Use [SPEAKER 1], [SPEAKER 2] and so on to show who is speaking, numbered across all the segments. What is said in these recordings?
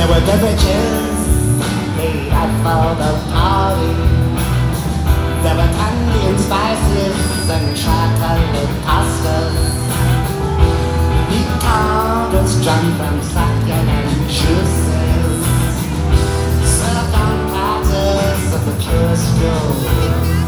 [SPEAKER 1] There were beverages made out for the party. There were candy and spices and chocolate pastas. Meat candles drunk from succulent juices. Served on platters of the purest gold.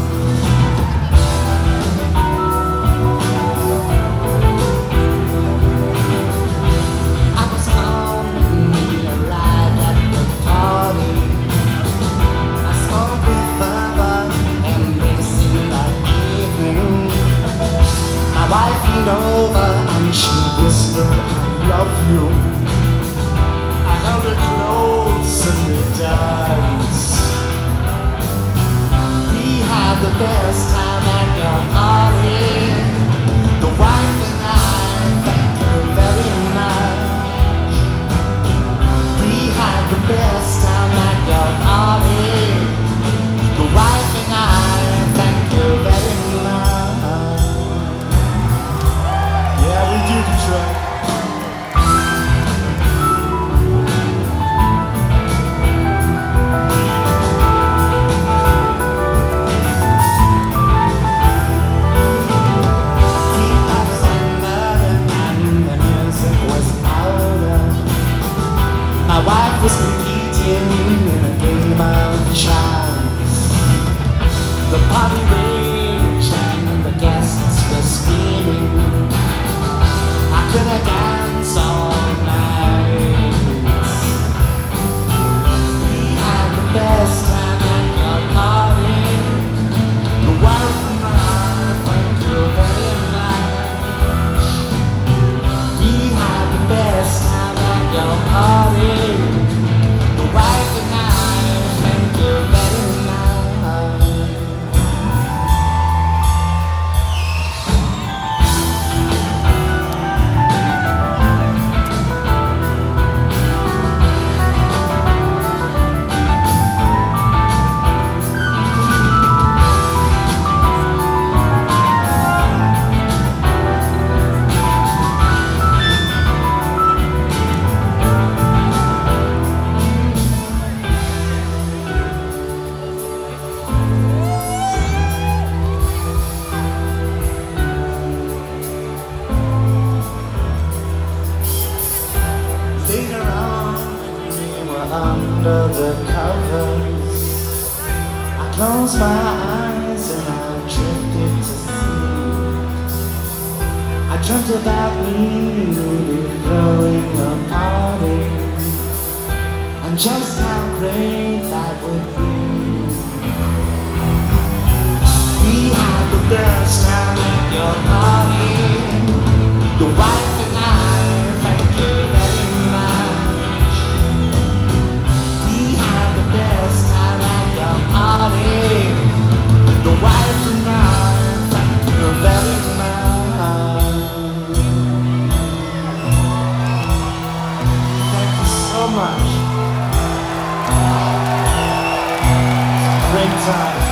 [SPEAKER 1] Leaned over and she whispered, I love you. I held her close and we danced. We had the best time at your My wife was competing in a game of chance. The party raged and the guests were screaming. I could have danced all night. We had the best under the covers. I closed my eyes and I drifted to sleep. I dreamt about me throwing a party, and just how great that would be. We had the best time much. Great time.